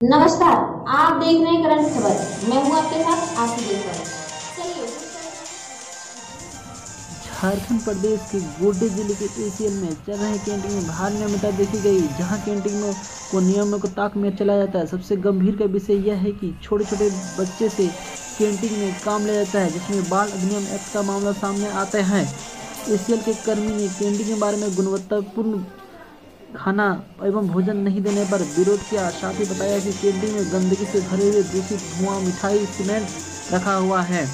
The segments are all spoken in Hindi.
नमस्कार, आप देख रहे मैं झारखंड प्रदेश के गोड्डे ज़िले के एसीएल में चल रहे कैंटीन में भारी नियमितता देखी गई, जहाँ कैंटीनों को नियमों को ताक में चलाया जाता है। सबसे गंभीर का विषय यह है कि छोटे छोटे बच्चे से कैंटीन में काम लिया जाता है जिसमें बाल अधिनियम एक्ट का मामला सामने आता है। एसीएल के कर्मी ने कैंटीन के बारे में गुणवत्तापूर्ण खाना एवं भोजन नहीं देने पर विरोध किया। साथ ही बताया कि कैंटीन में गंदगी से भरे हुए दूषित धुआँ मिठाई सीमेंट रखा हुआ है।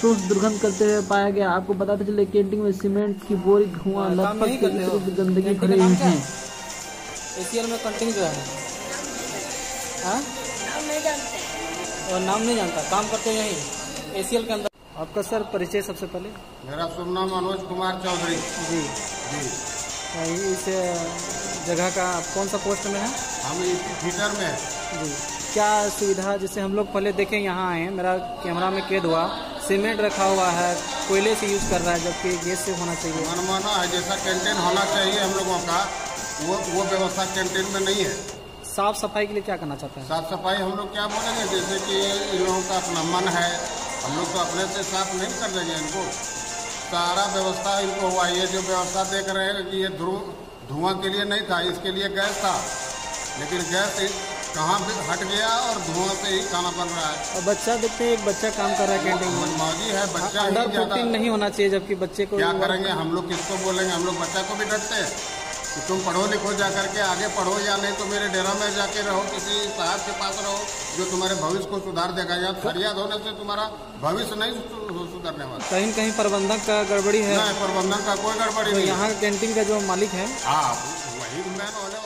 सोच दुर्गंध करते हुए पाया गया। आपको बताते चले कैंटीन में सीमेंट की बोरी धुआँ लगभग हो? गंदगी कैंटीन भरे हुई है। है? एसीएल में कंटिंग जो है? हाँ? और नाम नहीं जानता काम करते हैं यहीं एसीएल के अंदर। आपका सर परिचय सबसे पहले? मेरा शुभ नाम मनोज कुमार चौधरी। जी। जी। इस जगह का आप कौन सा पोस्ट में है? हम इस थिएटर में हैं। जी। क्या सुविधा जैसे हम लोग पहले देखें यहाँ आए हैं? मेरा कैमरा में कैद हुआ सीमेंट रखा हुआ है कोयले से यूज़ कर रहा है जबकि गैस से होना चाहिए। मनमाना है जैसा कैंटीन होना चाहिए हम लोगों का वो वो व्यवस्था कैंटीन में नहीं है। साफ़ सफ़ाई के लिए क्या करना चाहते हैं? साफ़ सफ़ाई हम लोग क्या बोलेंगे? जैसे कि इन लोगों का अपना मन है हम लोग तो अपने से साफ़ नहीं कर देंगे इनको। सारा व्यवस्था इनको हुआ ये जो व्यवस्था देख रहे हैं कि ये धुआँ के लिए नहीं था इसके लिए गैस था। लेकिन गैस कहाँ हट गया और धुआँ से ही खाना बन रहा है। और बच्चा देखते हैं एक बच्चा काम कर रहा है कैंटीन में। मौजी है बच्चा अंडर नहीं होना चाहिए जबकि बच्चे को क्या करेंगे? हम लोग किसको बोलेंगे? हम लोग बच्चा को भी डरते हैं। कि तुम पढ़ो लिखो जा करके आगे पढ़ो या नहीं तो मेरे डेरा में जाके रहो किसी साहब के पास रहो जो तुम्हारे भविष्य को सुधार देगा। या फरियाद होने से तुम्हारा भविष्य नहीं सुधरने वाला। कहीं कहीं प्रबंधक का गड़बड़ी है। प्रबंधक प्रबंधन का कोई गड़बड़ी तो नहीं यहाँ कैंटीन का जो मालिक है? हाँ वही मैन होने